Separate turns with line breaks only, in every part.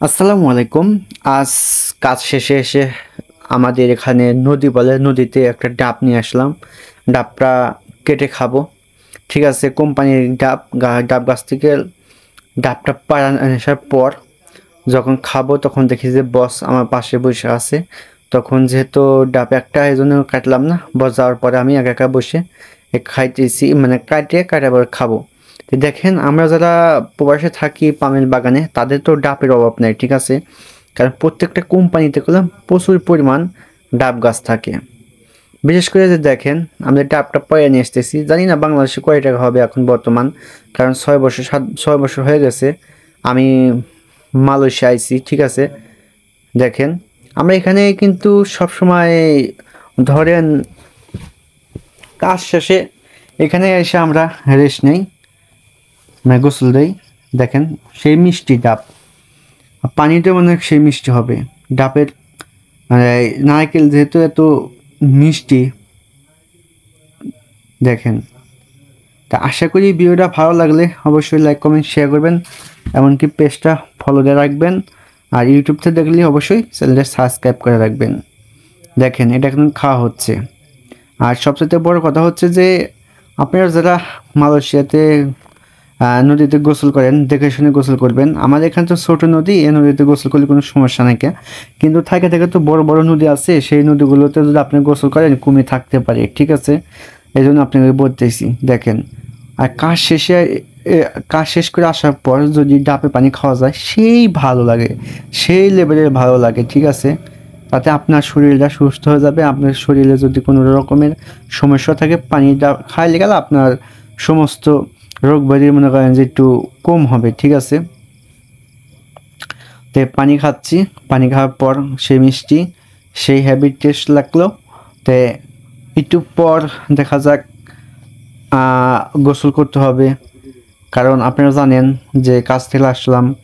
আসসালামু আলাইকুম। আজ কাজ শেষে এসে আমাদের এখানে নদী বলে নদীতে একটা ডাব নিয়ে আসলাম। ডাবটা কেটে খাব। ঠিক আছে, কোম্পানির ডাব ডাব গাছ থেকে ডাবটা পাড়া আসার পর যখন খাব তখন দেখি যে বস আমার পাশে বসে আছে। তখন যেহেতু ডাব একটা এই জন্য কাটলাম না। বস যাওয়ার পরে আমি একা একা বসে খাইতেছি মানে কাটে কাটার পর খাব। দেখেন, আমরা যারা প্রবাসে থাকি পামেল বাগানে, তাদের তো ডাবের অভাব নেই, ঠিক আছে? কারণ প্রত্যেকটা কোম্পানিতে করলাম প্রচুর পরিমাণ ডাব গাছ থাকে। বিশেষ করে যে দেখেন, আমরা ডাবটা পয়ে নিয়ে আসতেছি, জানি না বাংলাদেশে কয় টাকা হবে এখন বর্তমান, কারণ ছয় বছর, সাত, ছয় বছর হয়ে গেছে, আমি মালয়েশিয়া আইছি, ঠিক আছে? দেখেন, আমরা এখানে কিন্তু সবসময় ধরেন, কাজ শেষে এখানে এসে আমরা রেস্ট নেই। মানে গোসল দেই। দেখেন, সেই মিষ্টি ডাব। পানিটা মনে সেই মিষ্টি হবে। ডাবের মানে নারকেল যেহেতু এত মিষ্টি, দেখেন। তা আশা করি ভিডিওটা ভালো লাগলে অবশ্যই লাইক কমেন্ট শেয়ার করবেন। এমনকি পেজটা ফলো দিয়ে রাখবেন। আর ইউটিউব থেকে দেখলে অবশ্যই চ্যানেলটা সাবস্ক্রাইব করে রাখবেন। দেখেন, এটা এখন খাওয়া হচ্ছে। আর সবচেয়ে বড় কথা হচ্ছে যে, আপনারা যারা মালয়েশিয়াতে নদীতে গোসল করেন, দেখে শুনে গোসল করবেন। আমাদের এখানে তো ছোট নদী, এই নদীতে গোসল করলে কোনো সমস্যা নাই। কিন্তু থাকে থাকে তো বড় বড় নদী আছে, সেই নদীগুলোতে যদি আপনি গোসল করেন, কুমির থাকতে পারে, ঠিক আছে? এই জন্য আপনাকে বলতেছি, দেখেন। আর কাজ শেষে কাজ শেষ করে আসার পর যদি ডাবে পানি খাওয়া যায়, সেই ভালো লাগে, সেই লেভেলের ভালো লাগে, ঠিক আছে? তাতে আপনার শরীরটা সুস্থ হয়ে যাবে, আপনার শরীরে যদি কোনো রকমের সমস্যা থাকে পানিটা খাইলে গেলে আপনার সমস্ত রোগ ব্যাধি মনে করেন যে একটু কম হবে, ঠিক আছে? তো পানি খাচ্ছি, পানি খাওয়ার পর সেই মিষ্টি, সেই হ্যাবিট টেস্ট লাগল। তো একটু পর দেখা যাক গোসল করতে হবে। কারণ আপনারা জানেন যে কাজ থেকে আসলাম,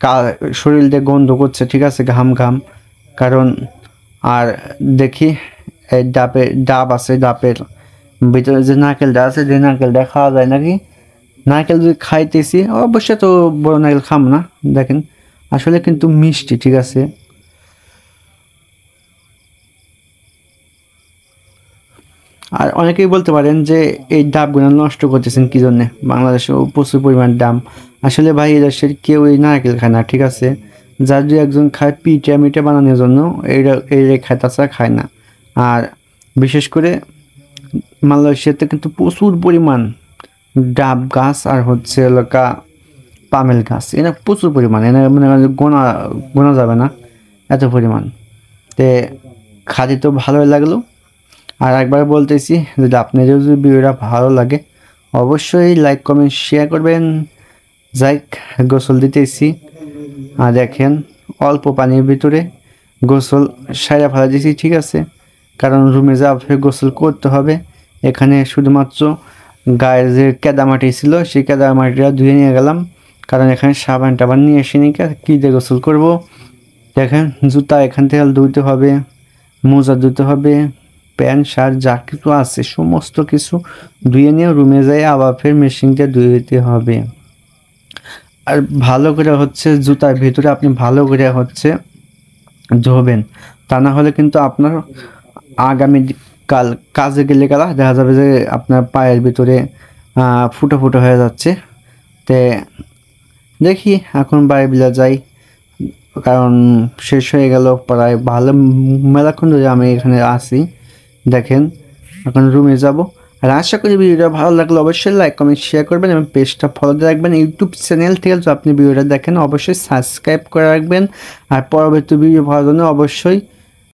কা- শরীর দিয়ে গন্ধ করছে, ঠিক আছে, ঘাম ঘাম। কারণ আর দেখি, এই ডাবের ডাব আছে ডাবের ভিতরে যে নারকেলটা আছে, যে নারকেলটা খাওয়া যায় নাকি? নারকেল যদি খাইতেছি অবশ্যই তো বড় নারকেল খাম না, দেখেন। আসলে কিন্তু মিষ্টি, ঠিক আছে? আর অনেকেই বলতে পারেন যে এই ডাবগুলো নষ্ট করতেছেন কি জন্যে? বাংলাদেশে প্রচুর পরিমাণ দাম আসলে ভাই, এই দেশের কেউ এই নারকেল খায় না, ঠিক আছে? যার যদি একজন খায় পিঠা, মিঠা বানানোর জন্য এইটা এই খায়, তাছাড়া খায় না। আর বিশেষ করে মালয়েশিয়াতে কিন্তু প্রচুর পরিমাণ ডাব গাছ আর হচ্ছে এলাকা পামেল গাছ। এরা প্রচুর পরিমাণ এরা মনে করেন গোনা গোনা যাবে না, এত পরিমাণ। তে খাদি তো ভালোই লাগল। আর একবার বলতেছি, যদি আপনাদের যদি ভিডিওটা ভালো লাগে, অবশ্যই লাইক, কমেন্ট শেয়ার করবেন। যাই গোসল দিতেছি। আর দেখেন, অল্প পানির ভিতরে গোসল সাইরা ফেলা দিয়েছি, ঠিক আছে? কারণ রুমে যা গোসল করতে হবে। এখানে শুধুমাত্র গায়ের যে কেদামাটি ছিল, সেই কেদামাটিটা ধুয়ে নিয়ে গেলাম। কারণ এখানে সাবান টাবান নিয়ে এসে কে কী দিয়ে গোসল করব? দেখেন, জুতা এখান থেকে ধুইতে হবে, মোজা ধুতে হবে, প্যান্ট, শার্ট, যা কিছু আছে, সমস্ত কিছু ধুয়ে নিয়ে রুমে যাই, আবার ফের মেশিনটা ধুয়ে দিতে হবে। আর ভালো করে হচ্ছে জুতার ভিতরে আপনি ভালো করে হচ্ছে ধোবেন। তা না হলে কিন্তু আপনার আগামী কাল কাজে গেলে গেলা, দেখা যাবে যে আপনার পায়ের ভিতরে ফুটো ফুটো হয়ে যাচ্ছে। তে দেখি এখন বাড়ি বিলা যাই, কারণ শেষ হয়ে গেল প্রায় ভালো মেলাক্ষণ ধরে আমি এখানে আসি, দেখেন, এখন রুমে যাব। আর আশা করি ভিডিওটা ভালো লাগলে অবশ্যই লাইক কমেন্ট শেয়ার করবেন এবং পেজটা ফলো দিয়ে রাখবেন। ইউটিউব চ্যানেল থেকে আপনি ভিডিওটা দেখেন, অবশ্যই সাবস্ক্রাইব করে রাখবেন। আর পরবর্তী ভিডিও ভালো জন্য অবশ্যই